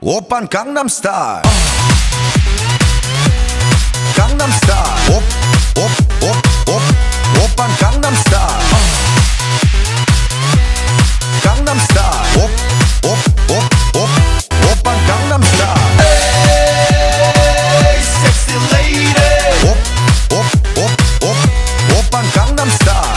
오빤 강남스타일 강남스타일 옵옵옵옵 오빤 강남스타일 강남스타일 옵옵옵옵 오빤 강남스타일 Hey, sexy lady. 옵옵옵옵 오빤 강남스타일